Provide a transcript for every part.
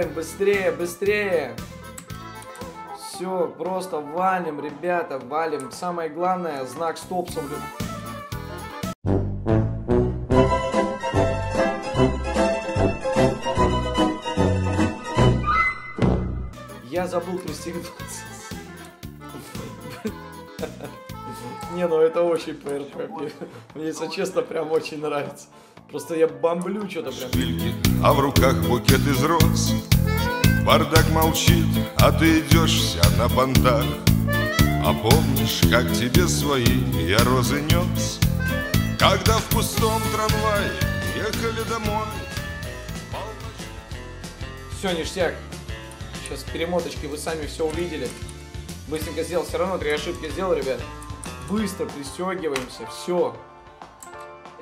валим, быстрее, быстрее. Все, просто валим, ребята, валим. Самое главное, знак стоп соблюдаем. Я забыл пристегнуться. Не, ну это очень ПРП. Мне, если честно, прям очень нравится. Просто я бомблю что-то прям. А в руках букет из роз. Бардак молчит, а ты идешь вся на понтах. А помнишь, как тебе свои я розы нес? Когда в пустом трамвае ехали домой. Все, ништяк. Сейчас перемоточки, вы сами все увидели. Быстренько сделал, все равно три ошибки сделал, ребят. Быстро пристегиваемся, все.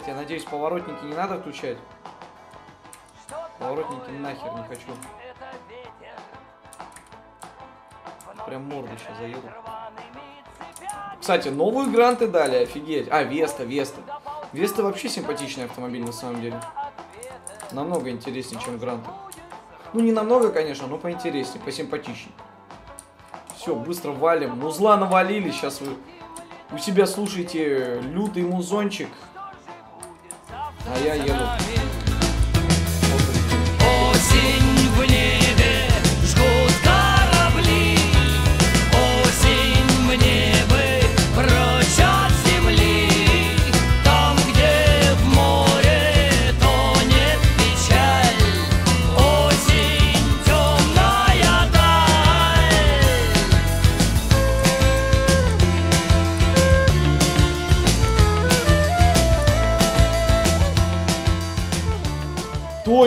Я надеюсь, поворотники не надо включать. Поворотники нахер не хочу. Прям морду сейчас заеду. Кстати, новые гранты дали, офигеть. А, Веста, Веста. Веста вообще симпатичный автомобиль на самом деле. Намного интереснее, чем гранты. Ну, не намного, конечно, но поинтереснее, посимпатичнее. Все, быстро валим. Музла навалили. Сейчас вы у себя слушаете лютый музончик. А я еду.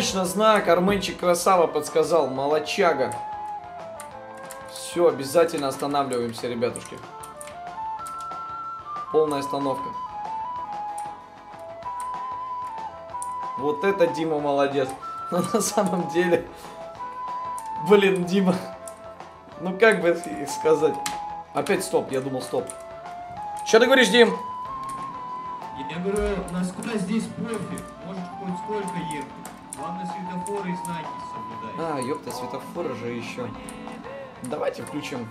Точно знак. Арменчик красава подсказал. Молочага. Все, обязательно останавливаемся, ребятушки. Полная остановка. Вот это Дима молодец. Но на самом деле... Блин, Дима... Ну как бы сказать? Опять стоп, я думал стоп. Что ты говоришь, Дим? Я говорю, у нас куда здесь пофиг, может хоть сколько ехать. Главное светофоры и знаки соблюдать. А, ёпта, светофоры же еще. Давайте включим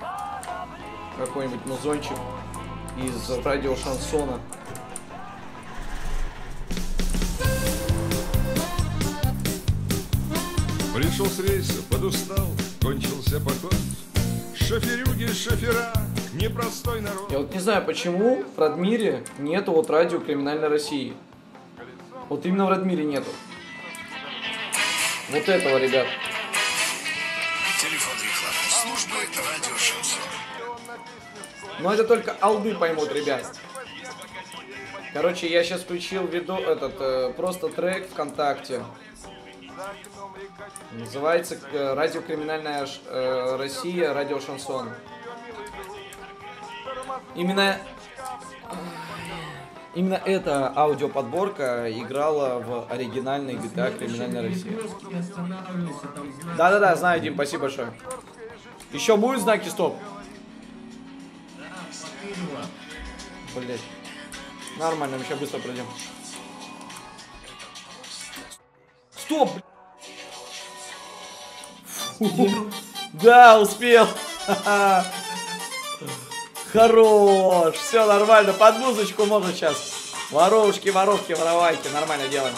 какой-нибудь музончик из радио шансона. Пришел с рейса, подустал, кончился покой. Шоферюги, шофера, непростой народ. Я вот не знаю, почему в Радмире нету вот радио Криминальной России. Вот именно в Радмире нету. Вот этого, ребят. Телефон рекламной службы радио Шансон. Но это только алды поймут, ребят. Короче, я сейчас включил виду этот э, просто трек ВКонтакте. Называется э, Радио Криминальная э, Россия, Радио Шансон. Именно именно эта аудиоподборка играла в оригинальной GTA Криминальная Россия. Останавливайся, там знаки. Да-да-да, знаю, Дим, спасибо большое. Еще будут знаки стоп? Блять. Нормально, мы сейчас быстро пройдем. Стоп! Фу. Да, успел. Ха-ха. Хорош. Все нормально. Под музычку можно сейчас. Воровушки, воровки, воровайки. Нормально делаем.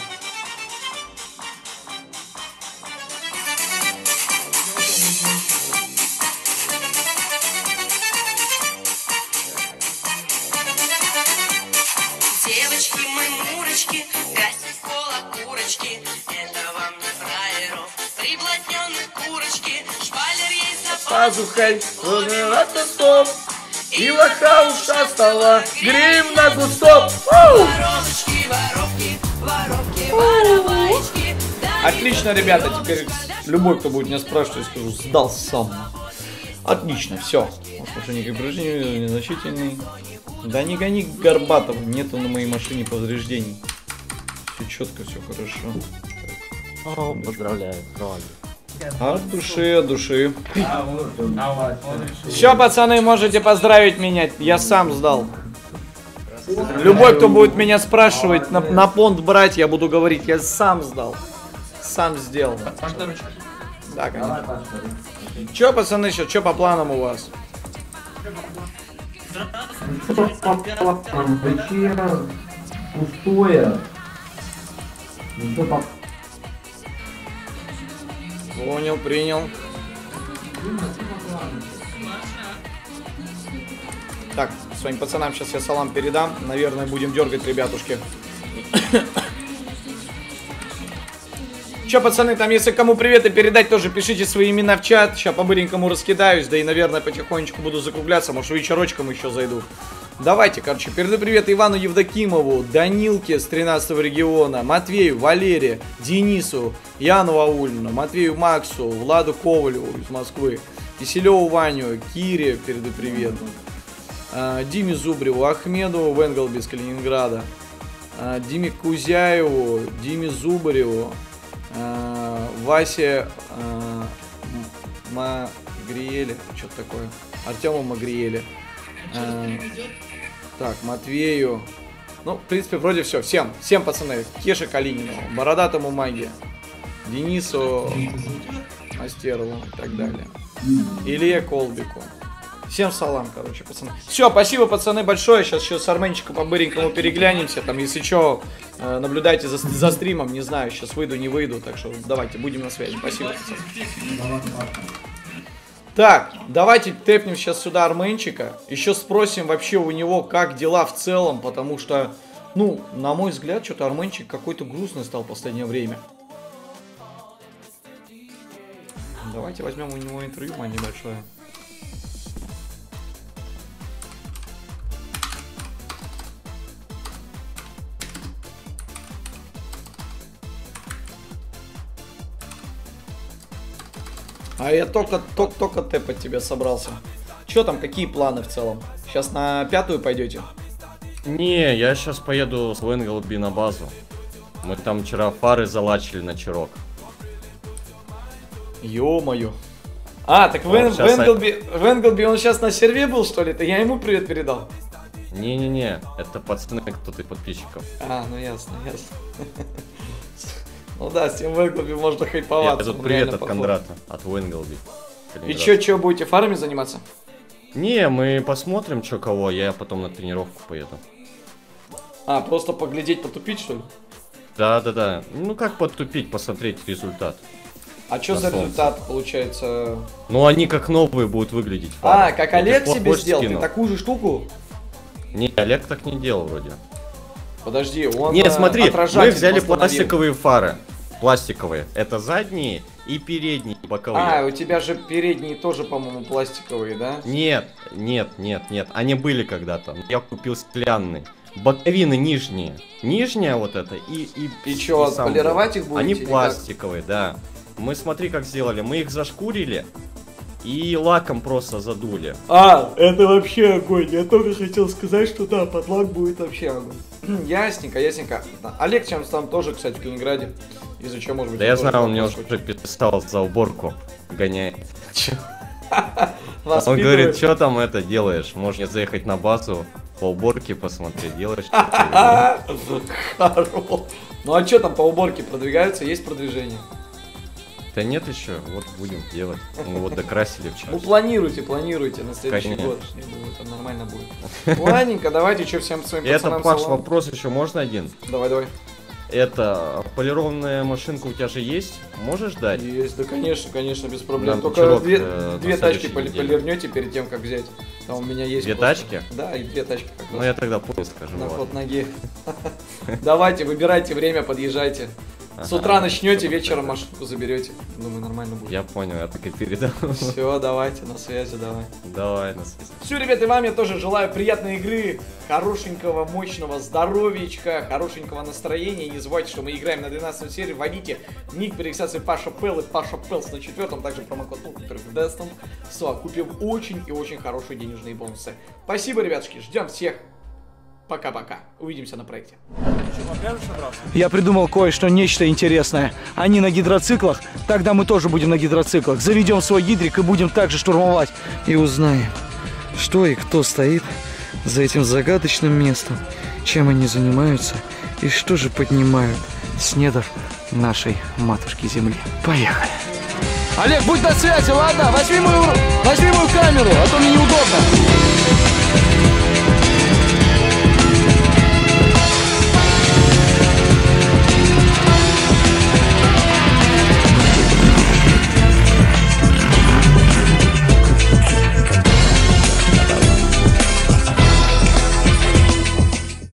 Девочки, мы мурочки, гасим кола курочки. Это вам не фраеров, приблотненных курочки. Шпалер за Пазухой, формироваться стоп. И лоха ушастого, грим на густоп. Воровочки, воровки, воровки, воровайки. Отлично, ребята, теперь любой, кто будет меня спрашивать, я скажу, сдал сам. Отлично, все. Отношение к упражнению незначительный. Да не гони Горбатова, нету на моей машине повреждений. Все четко, все хорошо. Поздравляю, правильно. От души, от души. Все, пацаны, можете поздравить меня. Я сам сдал. Любой, кто будет меня спрашивать, на, на понт брать, я буду говорить, я сам сдал. Сам сделал. Да, конечно. Че, пацаны, еще, что по планам у вас? Пустое. Ну что по Понял, принял. Так, своим пацанам сейчас я салам передам. Наверное, будем дергать, ребятушки. Че, пацаны, там, если кому приветы передать, тоже пишите свои имена в чат. Сейчас по-быренькому раскидаюсь, да и, наверное, потихонечку буду закругляться. Может, вечерочком еще зайду. Давайте, короче, передаю привет Ивану Евдокимову, Данилке с 13 региона, Матвею, Валере, Денису, Яну Аулину, Матвею Максу, Владу Ковалеву из Москвы, Киселеву Ваню, Кире передаю привет, а, Диме Зубреву, Ахмеду Венгалби из Калининграда, а, Диме Кузяеву, Диме Зубареву, а, Васе Магриеле, что-то такое, Артему Магриеле, а, так, Матвею, ну, в принципе, вроде все, всем, всем пацаны, Кеше Калинину, Бородатому Маге, Денису Мастерову и так далее, Илье Колбику. Всем салам, короче, пацаны. Все, спасибо, пацаны, большое. Сейчас еще с Арменчиком по-быренькому переглянемся. Там, если что, наблюдайте за, за стримом. Не знаю, сейчас выйду, не выйду. Так что давайте, будем на связи. Спасибо, пацаны. Так, давайте тэпнем сейчас сюда Арменчика. Еще спросим вообще у него, как дела в целом, потому что, ну, на мой взгляд, что-то Арменчик какой-то грустный стал в последнее время. Давайте возьмем у него интервью мань небольшое. А я только, только, только тэпать тебе собрался. Че там, какие планы в целом? Сейчас на пятую пойдете? Не, я сейчас поеду с Венглби на базу. Мы там вчера фары залачили на чирок. Ё-моё. А, так Вен, щас- Венглби, Венглби, он сейчас на серве был, что ли? Ты я ему привет передал? Не-не-не, это пацаны кто-то подписчиков. А, ну ясно, ясно. Ну да, с тем Венглби можно Я хайповаться. тут он привет от похож. Кондрата, от Венглби. И чё, чё, будете фарами заниматься? Не, мы посмотрим, что кого, я потом на тренировку поеду. А, просто поглядеть, потупить, что ли? Да-да-да, ну как подтупить, посмотреть результат. А что за солнце. результат получается? Ну они как новые будут выглядеть. А, фары. как Я Олег тебе себе сделал? Ты скину. такую же штуку? Не, Олег так не делал вроде. Подожди, он Не, э, смотри, мы взяли восстановил. пластиковые фары. Пластиковые. Это задние и передние боковые. А, у тебя же передние тоже, по-моему, пластиковые, да? Нет, нет, нет, нет. Они были когда-то. Я купил стеклянный. Боковины нижние. Нижняя вот эта и... И, И чё, сам полировать блок. их будете Они или как? пластиковые, да. Мы смотри, как сделали. Мы их зашкурили и лаком просто задули. А, это вообще огонь. Я только хотел сказать, что да, подлак будет вообще огонь. ясненько, ясненько. Олег чем там тоже, кстати, в Калининграде. Из-за чего, может быть, Да я знаю, он мне уже писал за уборку. Гоняет. Он говорит, что там это делаешь? Можешь мне заехать на базу по уборке посмотреть, делаешь? что-то?» А, Хорош. Ну а что там по уборке продвигаются? Есть продвижение? Да нет еще, вот будем делать. Мы вот докрасили вчера. Ну планируйте, планируйте на следующий Конечно. год. Я думаю, нормально будет. Ладненько, давайте, что всем своим И это, пацанам Паш, салам. вопрос еще можно один? Давай, давай. Это полированная машинка у тебя же есть? Можешь дать? Есть, да конечно, конечно, без проблем. Нам Только две, э, две тачки поли- неделе. полирнете перед тем, как взять. Там у меня есть Две просто. тачки? Да, и две тачки как Ну раз. я тогда понял, скажу. На ладно. ход ноги. Давайте, выбирайте время, подъезжайте. С утра начнете, вечером машинку заберете. Думаю, нормально будет. Я понял, я так и передал. Все, давайте, на связи, давай. Давай, на связи. Все, ребята, и вам я тоже желаю приятной игры, хорошенького, мощного здоровичка, хорошенького настроения. Не забывайте, что мы играем на 12 серии. Вводите ник по регистрации Паша Пэл и Паша Пэлс на четвертом, также промокод Дестон. Все, купим очень и очень хорошие денежные бонусы. Спасибо, ребятушки, ждем всех. Пока-пока. Увидимся на проекте. Я придумал кое-что, нечто интересное. Они на гидроциклах, тогда мы тоже будем на гидроциклах. Заведем свой гидрик и будем также штурмовать. И узнаем, что и кто стоит за этим загадочным местом, чем они занимаются и что же поднимают с недр нашей матушки Земли. Поехали! Олег, будь на связи, ладно? Возьми мою, возьми мою камеру, а то мне неудобно.